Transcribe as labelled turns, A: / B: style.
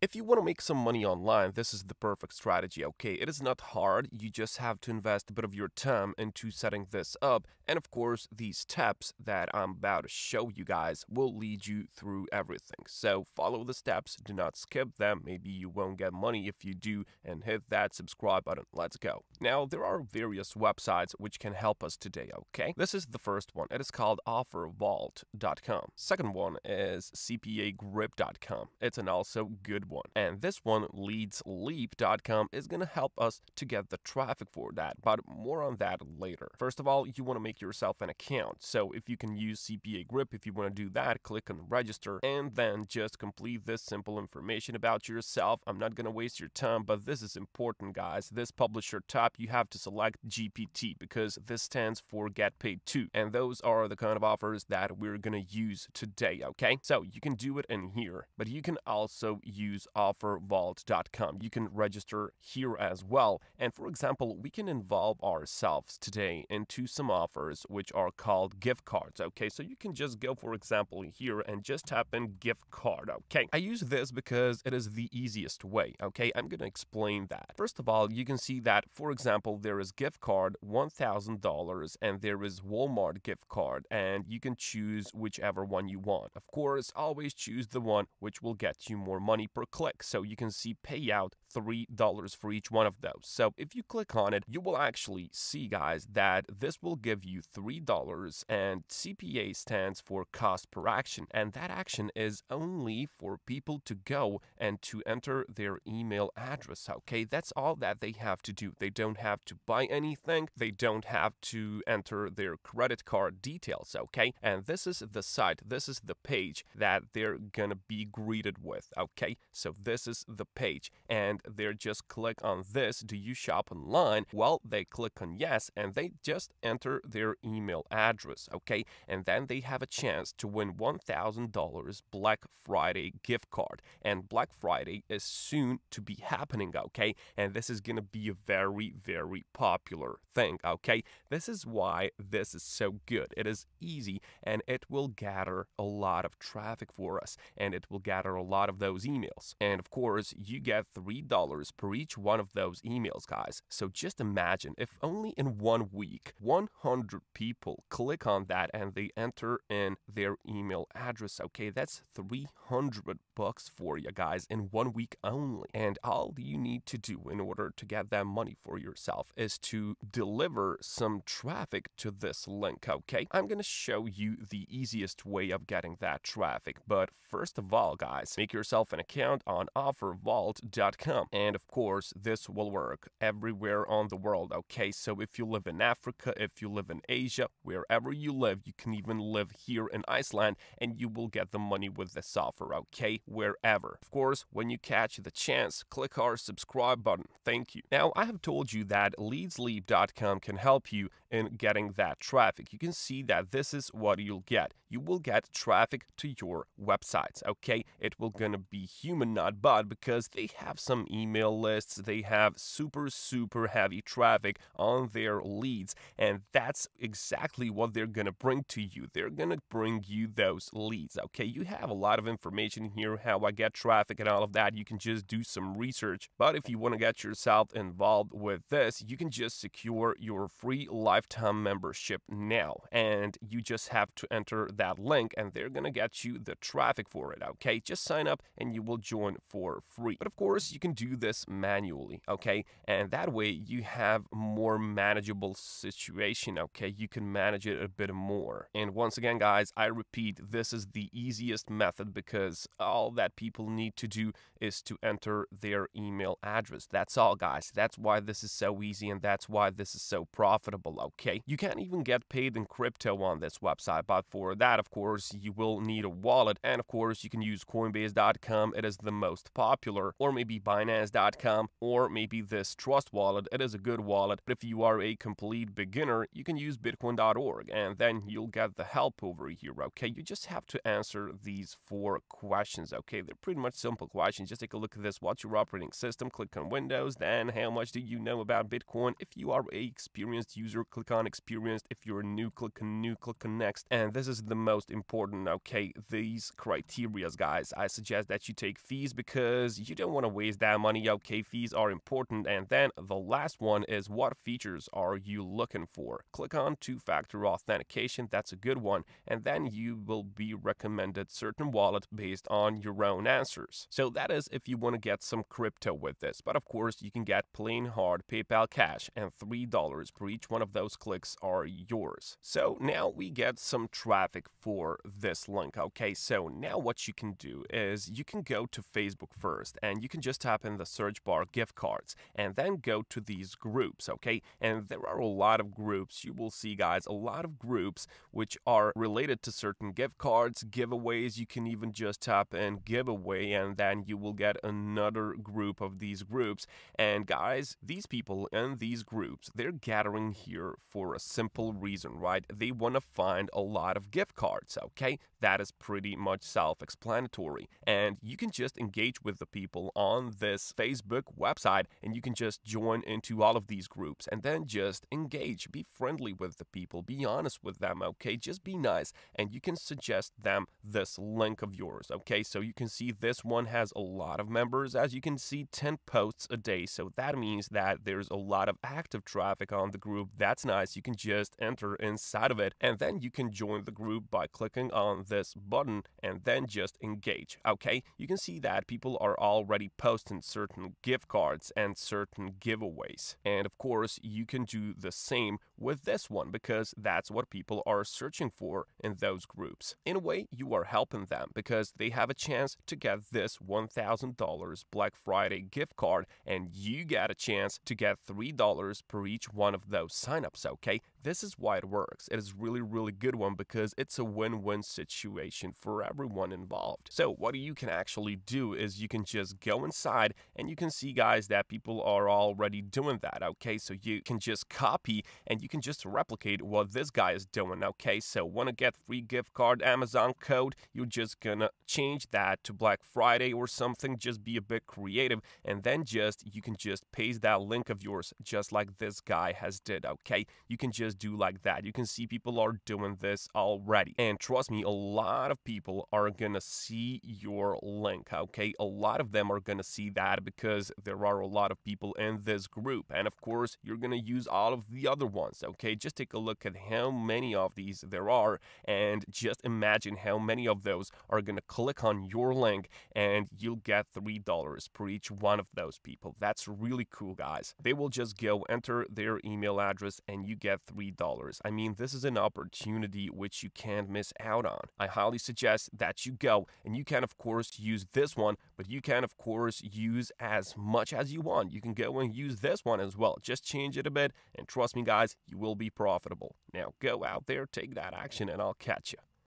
A: If you want to make some money online, this is the perfect strategy, okay? It is not hard, you just have to invest a bit of your time into setting this up. And of course, these steps that I'm about to show you guys will lead you through everything. So follow the steps, do not skip them. Maybe you won't get money if you do, and hit that subscribe button. Let's go. Now, there are various websites which can help us today, okay? This is the first one. It is called offervault.com. Second one is cpagrip.com. It's an also good one. And this one, leadsleap.com, is going to help us to get the traffic for that, but more on that later. First of all, you want to make yourself an account. So if you can use CPA Grip, if you want to do that, click on register and then just complete this simple information about yourself. I'm not going to waste your time, but this is important, guys. This publisher tab, you have to select GPT because this stands for Get Paid To. And those are the kind of offers that we're going to use today, okay? So you can do it in here, but you can also use offervault.com. You can register here as well. And for example, we can involve ourselves today into some offers which are called gift cards. Okay, so you can just go, for example, here and just tap in gift card. Okay, I use this because it is the easiest way. Okay, I'm going to explain that. First of all, you can see that, for example, there is gift card $1,000 and there is Walmart gift card, and you can choose whichever one you want. Of course, always choose the one which will get you more money per click. So you can see payout $3 for each one of those. So if you click on it, you will actually see, guys, that this will give you $3 and CPA stands for cost per action. And that action is only for people to go and to enter their email address. Okay, that's all that they have to do. They don't have to buy anything, they don't have to enter their credit card details. Okay, and this is the site, this is the page that they're gonna be greeted with. Okay, so this is the page and they're just click on this, do you shop online? Well, they click on yes and they just enter their email address, okay? And then they have a chance to win $1,000 Black Friday gift card. And Black Friday is soon to be happening, okay? And this is to be a very, very popular thing, okay? This is why this is so good. It is easy and it will gather a lot of traffic for us and it will gather a lot of those emails. And of course, you get $3 per each one of those emails, guys. So just imagine if only in one week 100 people click on that and they enter in their email address. Okay, that's 300 bucks for you guys in one week only. And all you need to do in order to get that money for yourself is to deliver some traffic to this link. Okay, I'm gonna show you the easiest way of getting that traffic. But first of all, guys, make yourself an account account on offervault.com. And of course, this will work everywhere on the world, okay? So if you live in Africa, if you live in Asia, wherever you live, you can even live here in Iceland and you will get the money with this offer, okay? Wherever. Of course, when you catch the chance, click our subscribe button. Thank you. Now, I have told you that leadsleap.com can help you in getting that traffic. You can see that this is what you'll get. You will get traffic to your websites, okay? It will gonna be human not bot because they have some email lists, they have super, super heavy traffic on their leads, and that's exactly what they're gonna bring to you. They're gonna bring you those leads, okay? You have a lot of information here, how I get traffic and all of that. You can just do some research, but if you wanna get yourself involved with this, you can just secure your free lifetime membership now, and you just have to enter that link, and they're gonna get you the traffic for it, okay? Just sign up and you will join for free. But of course, you can do this manually, okay? And that way you have more manageable situation, okay? You can manage it a bit more. And once again, guys, I repeat, this is the easiest method because all that people need to do is to enter their email address. That's all, guys. That's why this is so easy and that's why this is so profitable, okay? You can't even get paid in crypto on this website, but for that, of course, you will need a wallet. And of course, you can use Coinbase.com. It is the most popular, or maybe Binance.com, or maybe this Trust Wallet. It is a good wallet, but if you are a complete beginner, you can use Bitcoin.org, and then you'll get the help over here, okay? You just have to answer these four questions, okay? They're pretty much simple questions. Just take a look at this. What's your operating system? Click on Windows. Then, how much do you know about Bitcoin? If you are a experienced user, click on experienced. If you're new, click on new, click on next. And this is the most important, okay? These criterias, guys. I suggest that you take fees because you don't want to waste that money. Okay, fees are important. And then the last one is what features are you looking for? Click on two factor authentication. That's a good one. And then you will be recommended certain wallet based on your own answers. So that is if you want to get some crypto with this. But of course, you can get plain hard PayPal Cash and $3 per each one of those clicks are yours. So now we get some traffic for this link. Okay, so now what you can do is you can go to Facebook first and you can just type in the search bar gift cards and then go to these groups. Okay, and there are a lot of groups. You will see, guys, a lot of groups which are related to certain gift cards, giveaways. You can even just type in giveaway and then you will get another group of these groups. And guys, these people in these groups, they're gathering here for a simple reason, right? They want to find a lot of gift cards, okay? That is pretty much self explanatory. And you can just engage with the people on this Facebook website and you can just join into all of these groups and then just engage. Be friendly with the people, be honest with them, okay? Just be nice and you can suggest them this link of yours, okay? So you can see this one has a lot of members. As you can see, 10 posts a day. So that means that there's a lot of active traffic on the group. That's nice. You can just enter inside of it and then you can join the group by clicking on this button and then just engage. Okay, you can see that people are already posting certain gift cards and certain giveaways. And of course, you can do the same with this one because that's what people are searching for in those groups. In a way, you are helping them because they have a chance to get this $1,000 Black Friday gift card and you get a chance to get $3 per each one of those signups, okay? This is why it works. It is really, really good one because it's a win-win situation for everyone involved. So what you can actually do is you can just go inside and you can see guys that people are already doing that. Okay, so you can just copy and you can just replicate what this guy is doing. Okay, so want to get free gift card Amazon code, you're just gonna change that to Black Friday or something. Just be a bit creative and then just you can just paste that link of yours just like this guy has did. Okay, you can just do like that. You can see people are doing this already. And trust me, a lot of people are gonna see your link, okay? A lot of them are gonna see that because there are a lot of people in this group. And of course, you're gonna use all of the other ones, okay? Just take a look at how many of these there are and just imagine how many of those are gonna click on your link and you'll get $3 per each one of those people. That's really cool, guys. They will just go enter their email address and you get $3. I mean, this is an opportunity which you can't miss out on. I highly suggest that you go and you can, of course, use this one, but you can, of course, use as much as you want. You can go and use this one as well. Just change it a bit, and trust me, guys, you will be profitable. Now go out there, take that action, and I'll catch you.